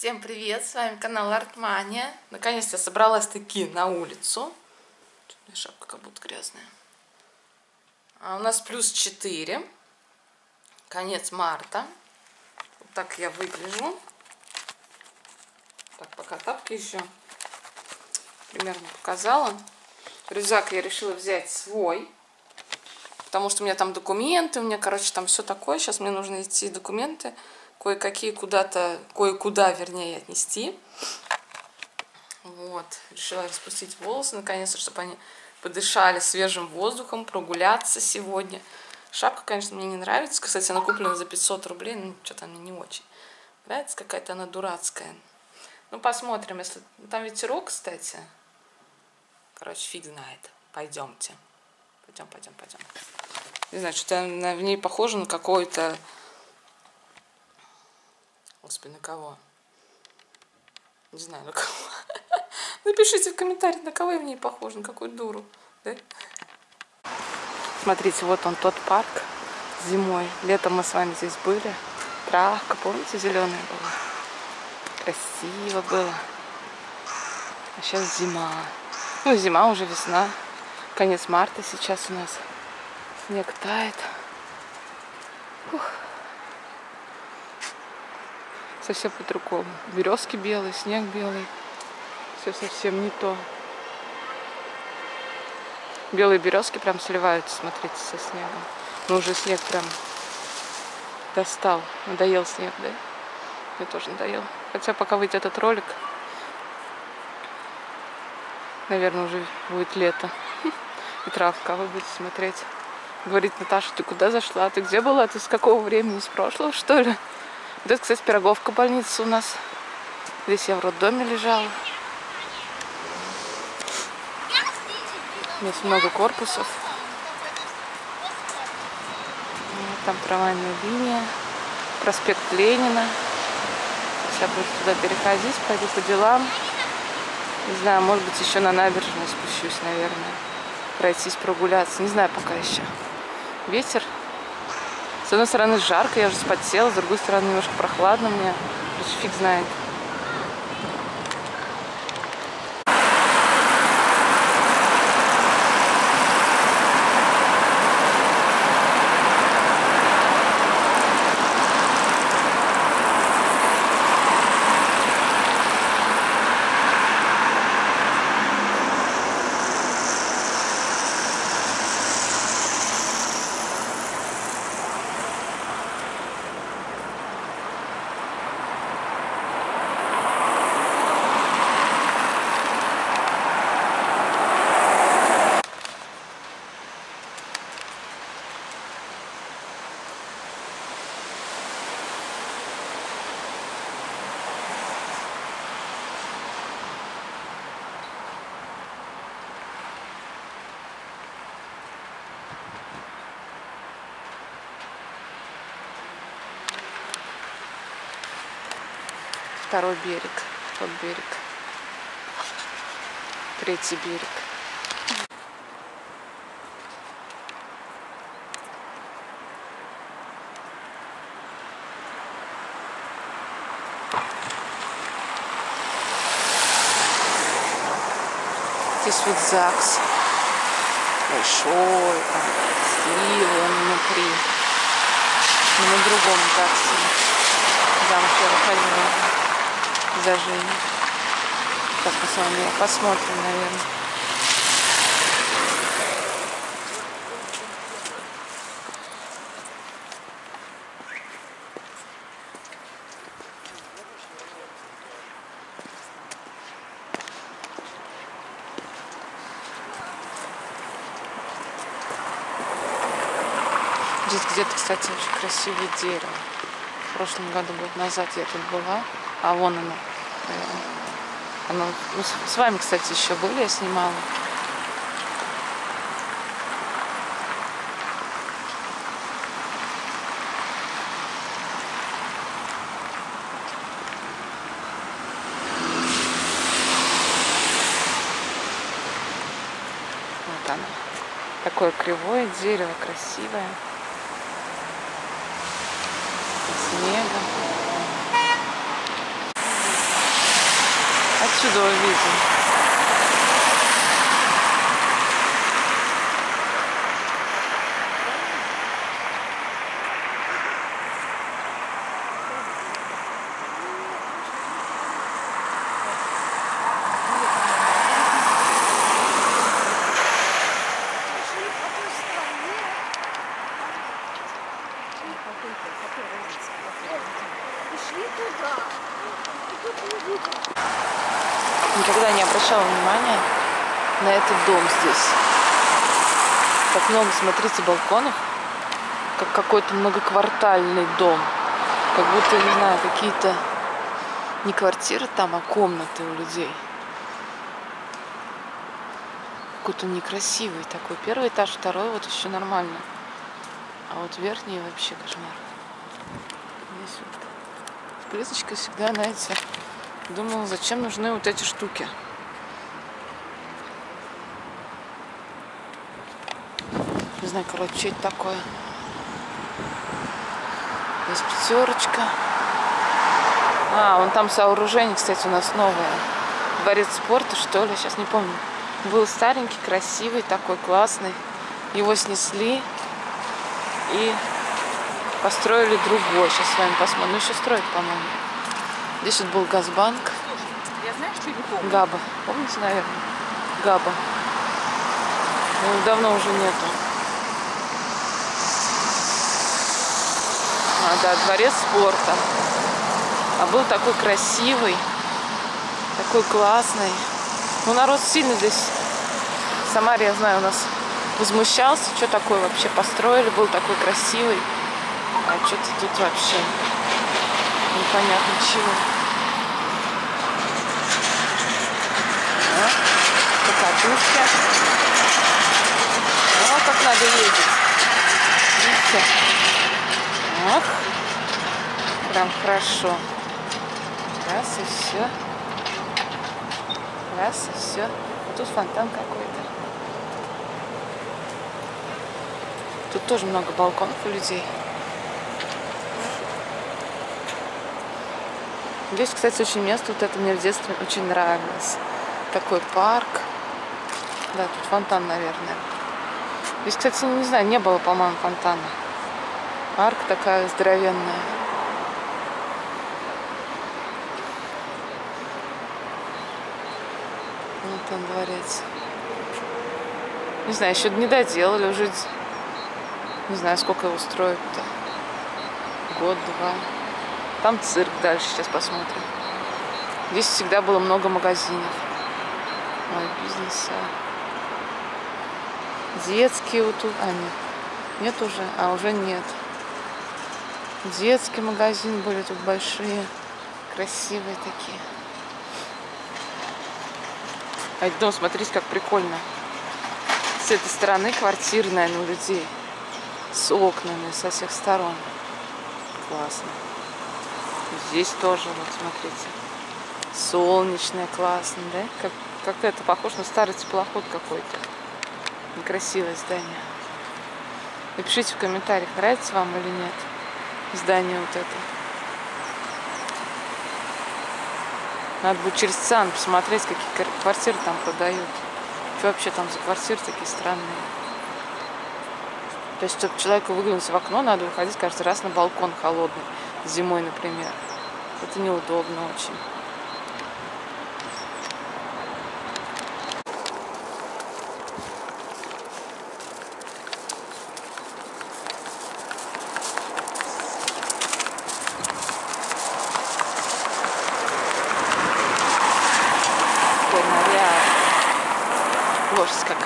Всем привет, с вами канал Артмания. Наконец-то собралась таки на улицу. Тут меня шапка как будто грязная. А у нас плюс 4. Конец марта. Вот так я выгляжу. Так, пока тапки еще примерно показала. Рюкзак я решила взять свой. Потому что у меня там документы, у меня, короче, там все такое. Сейчас мне нужно идти документы кое-какие куда-то, кое-куда, вернее, отнести. Вот, решила распустить волосы, наконец-то, чтобы они подышали свежим воздухом, прогуляться сегодня. Шапка, конечно, мне не нравится. Кстати, она куплена за 500 рублей, ну, что-то она не очень. Нравится какая-то она дурацкая. Ну, посмотрим, если... Там ветерок, кстати. Короче, фиг знает. Пойдемте. Пойдем, пойдем, пойдем. Не знаю, что-то в ней похоже на какой-то Господи, на кого? Не знаю, на кого. Напишите в комментариях, на кого я в ней похожа, на какую дуру. Да? Смотрите, вот он тот парк зимой. Летом мы с вами здесь были. Травка, помните, зеленая была? Красиво было. А сейчас зима. Ну, зима, уже весна. Конец марта сейчас у нас. Снег тает. Фух совсем по-другому. Березки белые, снег белый. Все совсем не то. Белые березки прям сливаются, смотрите, со снегом. Но уже снег прям достал. Надоел снег, да? Мне тоже надоел. Хотя пока выйдет этот ролик, наверное, уже будет лето. И травка, вы будете смотреть. Говорит Наташа, ты куда зашла? Ты где была? Ты с какого времени? С прошлого, что ли? Вот это, кстати, Пироговка больница у нас. Здесь я в роддоме лежала. Здесь много корпусов. Там трамвайная линия. Проспект Ленина. Сейчас буду туда переходить, пойду по делам. Не знаю, может быть, еще на набережную спущусь, наверное. Пройтись, прогуляться. Не знаю пока еще. Ветер с одной стороны жарко, я уже спотела, с другой стороны немножко прохладно мне. Фиг знает. Второй берег, тот берег, третий берег. Здесь вот ЗАГС. Большой, там, красивый он внутри. Но на другом ЗАГСе. Замке выходила за Женей. Так мы с вами посмотрим, наверное. Здесь где-то, кстати, очень красивое дерево. В прошлом году, год назад я тут была. А вон оно. Оно, ну, с вами, кстати, еще были, я снимала. Вот оно. Такое кривое дерево, красивое. Снегом. te dou, Vitor. Обращала внимания на этот дом здесь. Как много, смотрите, балконов. Как какой-то многоквартальный дом. Как будто, не знаю, какие-то не квартиры там, а комнаты у людей. Какой-то некрасивый такой. Первый этаж, второй вот еще нормально. А вот верхний вообще кошмар. Здесь вот с плиточкой всегда, знаете, думала, зачем нужны вот эти штуки. Знаю, короче, что это такое. Есть пятерочка. А, вон там сооружение, кстати, у нас новое. Дворец спорта, что ли, сейчас не помню. Был старенький, красивый, такой классный. Его снесли и построили другой. Сейчас с вами посмотрим. Ну, еще строят, по-моему. Здесь вот был Газбанк. Я знаю, что не помню. Габа. Помните, наверное? Габа. Ну, давно уже нету. Да, дворец спорта. А был такой красивый, такой классный. Ну, народ сильно здесь, в я знаю, у нас возмущался, что такое вообще построили, был такой красивый. А что-то тут вообще непонятно чего. А, покатушки. О, как надо ездить. Видите? Ох, прям хорошо. Раз и все. Раз и все. А тут фонтан какой-то. Тут тоже много балконов у людей. Здесь, кстати, очень место, вот это мне в детстве очень нравилось. Такой парк. Да, тут фонтан, наверное. Здесь, кстати, не знаю, не было, по-моему, фонтана. Арк такая здоровенная. Вот он дворец. Не знаю, еще не доделали уже. Не знаю, сколько его строят-то. Год-два. Там цирк дальше, сейчас посмотрим. Здесь всегда было много магазинов. Ой, бизнеса. Детские вот тут. А, нет. Нет уже? А, уже нет. Детский магазин были тут большие. Красивые такие. А этот дом, смотрите, как прикольно. С этой стороны квартиры, наверное, у людей. С окнами со всех сторон. Классно. Здесь тоже, вот смотрите. Солнечное, классно, да? Как, как это похоже на старый теплоход какой-то. Красивое здание. Напишите в комментариях, нравится вам или нет здание вот это. Надо будет через ЦАН посмотреть, какие квар- квартиры там продают. Что вообще там за квартиры такие странные. То есть, чтобы человеку выглянуть в окно, надо выходить каждый раз на балкон холодный. Зимой, например. Это неудобно очень.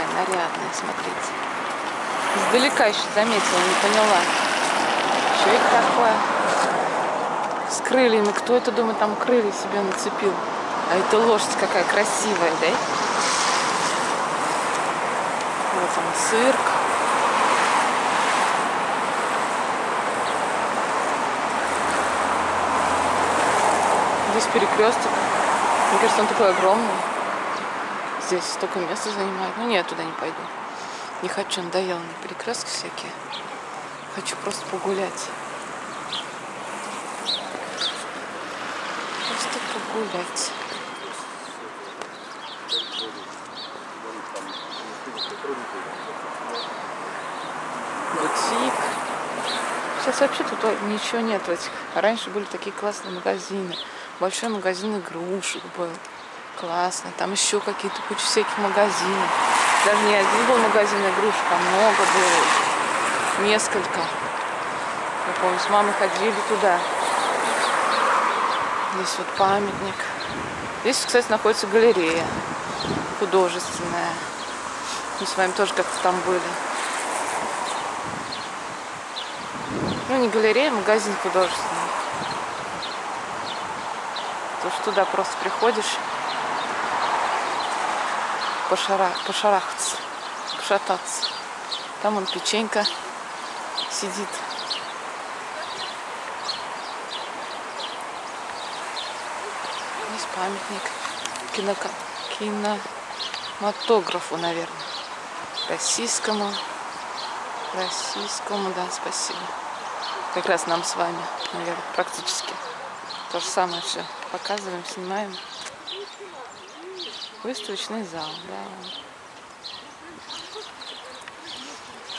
Какая нарядная, смотрите. Издалека еще заметила, не поняла. Что это такое? С крыльями. Кто это, думаю, там крылья себе нацепил? А это лошадь какая красивая, да? Вот он, цирк. Здесь перекресток. Мне кажется, он такой огромный. Здесь столько места занимает. Ну, нет, я туда не пойду. Не хочу, надоело мне перекрестки всякие. Хочу просто погулять. Просто погулять. Бутик. Сейчас вообще тут ничего нет в. Раньше были такие классные магазины. Большой магазин игрушек был. Классно. Там еще какие-то куча всяких магазинов. Даже не один был магазин игрушек, а много было. Несколько. Я помню, с мамой ходили туда. Здесь вот памятник. Здесь, кстати, находится галерея художественная. Мы с вами тоже как-то там были. Ну, не галерея, а магазин художественный. То, что туда просто приходишь пошара, пошарахаться, пошататься. Там он печенька сидит. Здесь памятник кинока, кинематографу, наверное. Российскому. Российскому, да, спасибо. Как раз нам с вами, наверное, практически. То же самое все показываем, снимаем. Выставочный зал, да.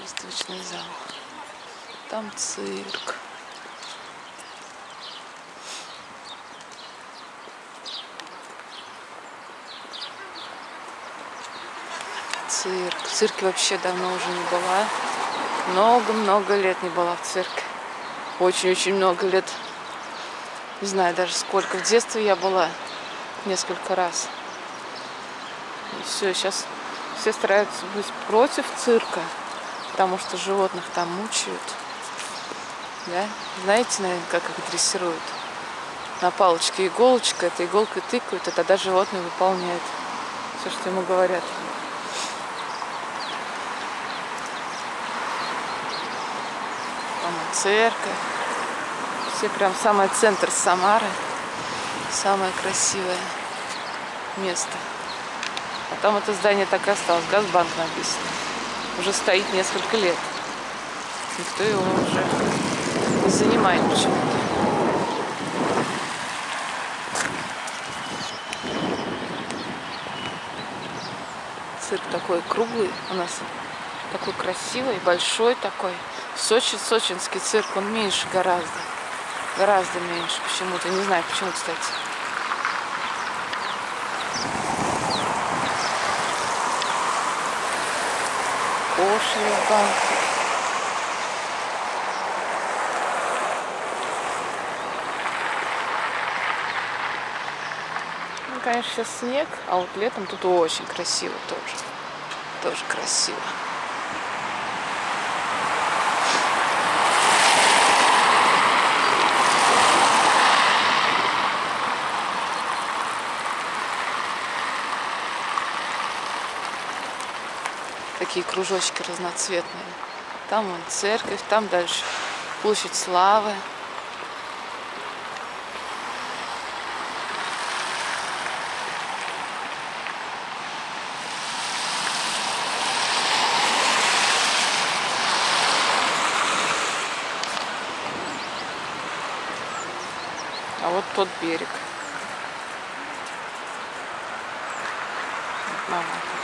Выставочный зал. Там цирк. Цирк. В цирке вообще давно уже не была. Много-много лет не была в цирке. Очень-очень много лет. Не знаю даже сколько. В детстве я была несколько раз. И все, сейчас все стараются быть против цирка, потому что животных там мучают. Да? Знаете, наверное, как их дрессируют? На палочке иголочка, эта иголкой тыкают, и тогда животное выполняет все, что ему говорят. Там церковь. Все прям самый центр Самары. Самое красивое место. Там это здание так и осталось. Газбанк написано. Уже стоит несколько лет. Никто его уже не занимает почему-то. Цирк такой круглый у нас. Такой красивый, большой такой. Сочи, сочинский цирк, он меньше гораздо. Гораздо меньше почему-то. Не знаю почему, кстати. Банк. Ну, конечно, сейчас снег, а вот летом тут очень красиво тоже. Тоже красиво. Такие кружочки разноцветные. Там вон церковь, там дальше площадь славы. А вот тот берег. Мама.